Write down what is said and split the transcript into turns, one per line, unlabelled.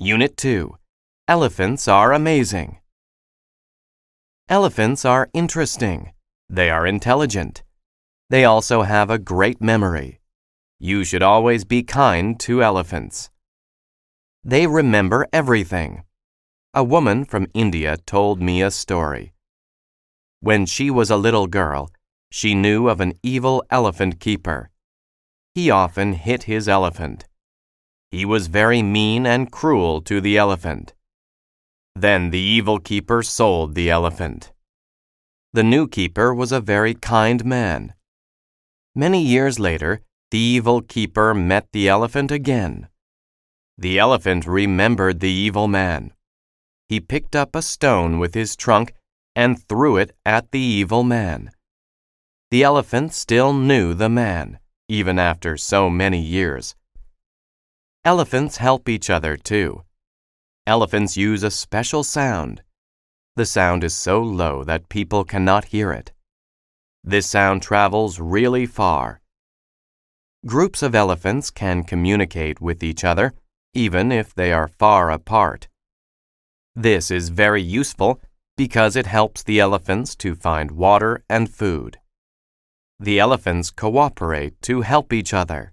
Unit 2 Elephants are amazing. Elephants are interesting. They are intelligent. They also have a great memory. You should always be kind to elephants. They remember everything. A woman from India told me a story. When she was a little girl, she knew of an evil elephant keeper. He often hit his elephant. He was very mean and cruel to the elephant. Then the evil keeper sold the elephant. The new keeper was a very kind man. Many years later, the evil keeper met the elephant again. The elephant remembered the evil man. He picked up a stone with his trunk and threw it at the evil man. The elephant still knew the man, even after so many years. Elephants help each other too. Elephants use a special sound. The sound is so low that people cannot hear it. This sound travels really far. Groups of elephants can communicate with each other, even if they are far apart. This is very useful because it helps the elephants to find water and food. The elephants cooperate to help each other.